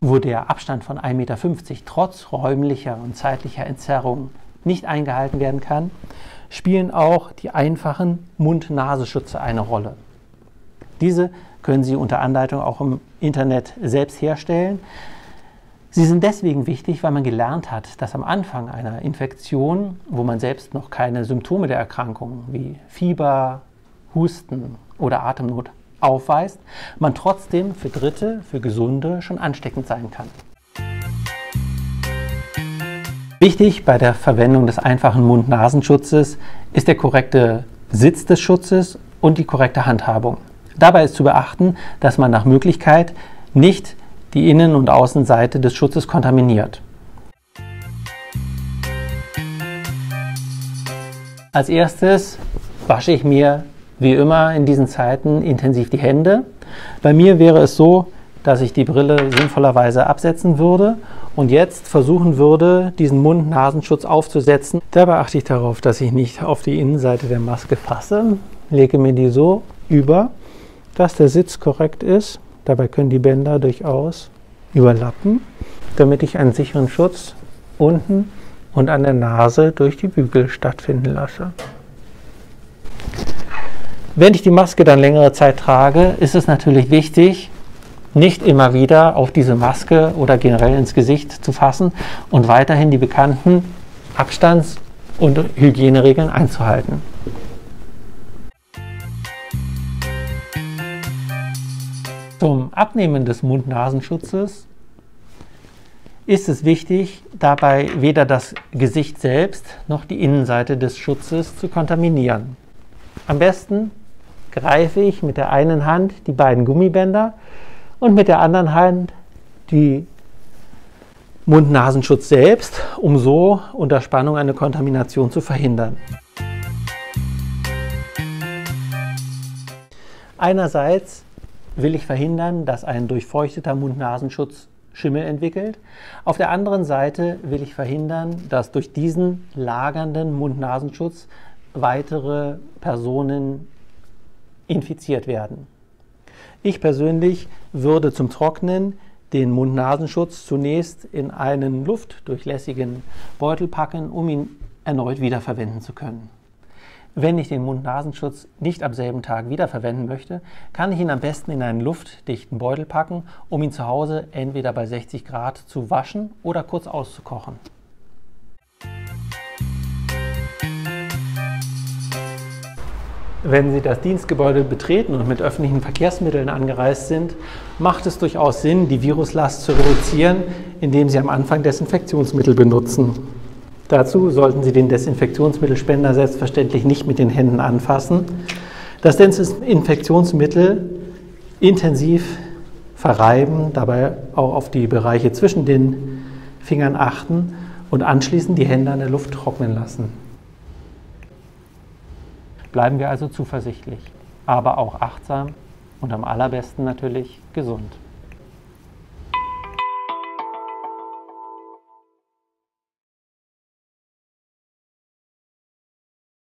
Wo der Abstand von 1,50 Meter trotz räumlicher und zeitlicher Entzerrung nicht eingehalten werden kann, spielen auch die einfachen Mund-Nasenschütze eine Rolle. Diese können Sie unter Anleitung auch im Internet selbst herstellen. Sie sind deswegen wichtig, weil man gelernt hat, dass am Anfang einer Infektion, wo man selbst noch keine Symptome der Erkrankung wie Fieber, Husten oder Atemnot aufweist, man trotzdem für Dritte, für Gesunde schon ansteckend sein kann. Wichtig bei der Verwendung des einfachen Mund-Nasenschutzes ist der korrekte Sitz des Schutzes und die korrekte Handhabung. Dabei ist zu beachten, dass man nach Möglichkeit nicht die Innen- und Außenseite des Schutzes kontaminiert. Als erstes wasche ich mir wie immer in diesen Zeiten intensiv die Hände. Bei mir wäre es so, dass ich die Brille sinnvollerweise absetzen würde und jetzt versuchen würde, diesen Mund-Nasenschutz aufzusetzen. Dabei achte ich darauf, dass ich nicht auf die Innenseite der Maske fasse. Lege mir die so über dass der Sitz korrekt ist. Dabei können die Bänder durchaus überlappen, damit ich einen sicheren Schutz unten und an der Nase durch die Bügel stattfinden lasse. Wenn ich die Maske dann längere Zeit trage, ist es natürlich wichtig, nicht immer wieder auf diese Maske oder generell ins Gesicht zu fassen und weiterhin die bekannten Abstands- und Hygieneregeln einzuhalten. Zum Abnehmen des Mund-Nasenschutzes ist es wichtig, dabei weder das Gesicht selbst noch die Innenseite des Schutzes zu kontaminieren. Am besten greife ich mit der einen Hand die beiden Gummibänder und mit der anderen Hand die Mund-Nasenschutz selbst, um so unter Spannung eine Kontamination zu verhindern. Einerseits will ich verhindern, dass ein durchfeuchteter Mund-Nasenschutz Schimmel entwickelt. Auf der anderen Seite will ich verhindern, dass durch diesen lagernden Mund-Nasenschutz weitere Personen infiziert werden. Ich persönlich würde zum Trocknen den Mund-Nasenschutz zunächst in einen luftdurchlässigen Beutel packen, um ihn erneut wiederverwenden zu können. Wenn ich den Mund-Nasenschutz nicht am selben Tag wiederverwenden möchte, kann ich ihn am besten in einen luftdichten Beutel packen, um ihn zu Hause entweder bei 60 Grad zu waschen oder kurz auszukochen. Wenn Sie das Dienstgebäude betreten und mit öffentlichen Verkehrsmitteln angereist sind, macht es durchaus Sinn, die Viruslast zu reduzieren, indem Sie am Anfang Desinfektionsmittel benutzen. Dazu sollten Sie den Desinfektionsmittelspender selbstverständlich nicht mit den Händen anfassen. Das Desinfektionsmittel intensiv verreiben, dabei auch auf die Bereiche zwischen den Fingern achten und anschließend die Hände an der Luft trocknen lassen. Bleiben wir also zuversichtlich, aber auch achtsam und am allerbesten natürlich gesund.